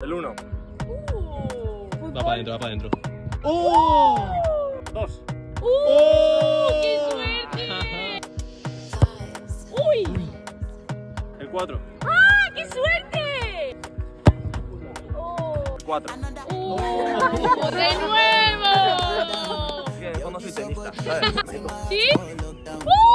El 1. Uh, Va para adentro, va para adentro. ¡Oh! Uh. 2. ¡Uh! Oh. ¡Qué suerte! ¡Uy! El 4. ¡Ah! ¡Qué suerte! ¡Oh! 4. ¡Uh! ¡De nuevo! Es que en el fondo soy tenista, ¿sabes? ¿Sí? ¡Uh!